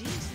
it is.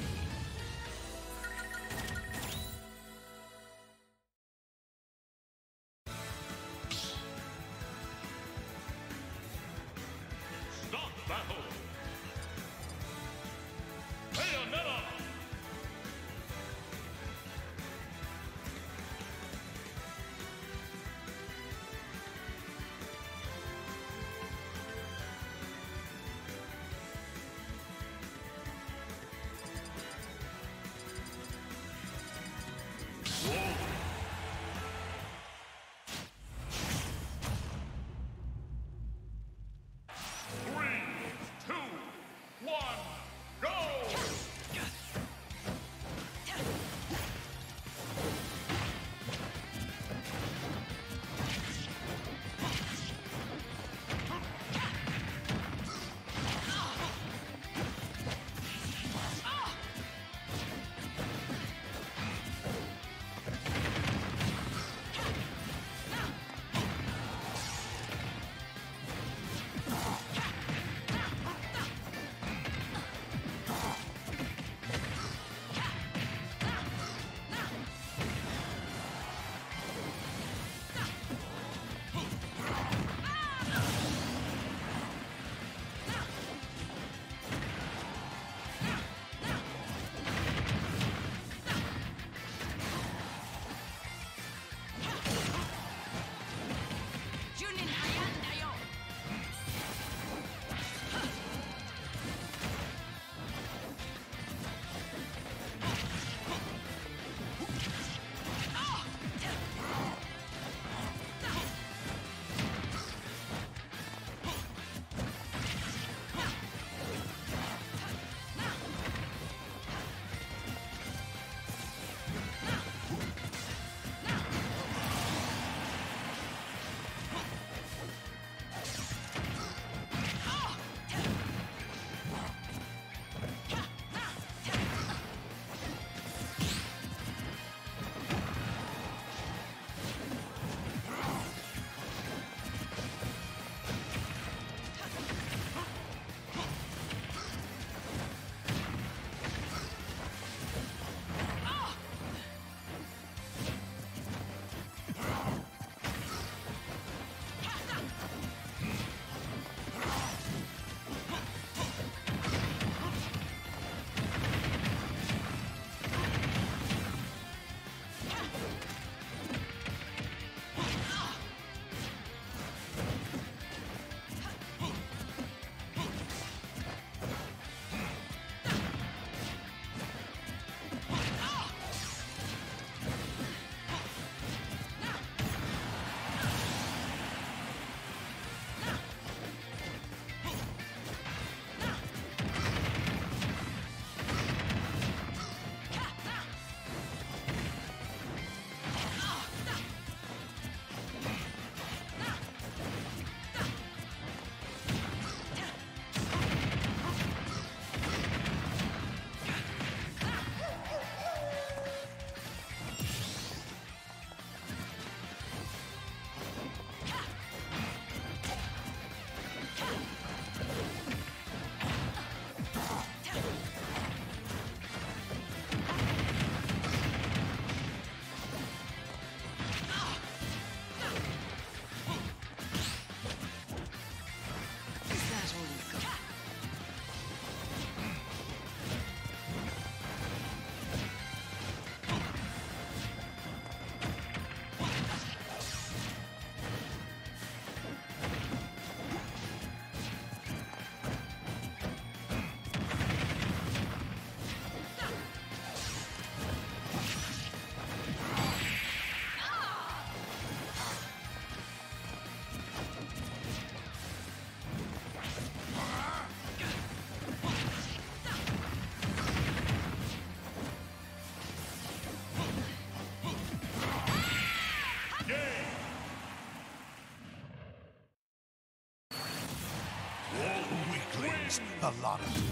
A lot of.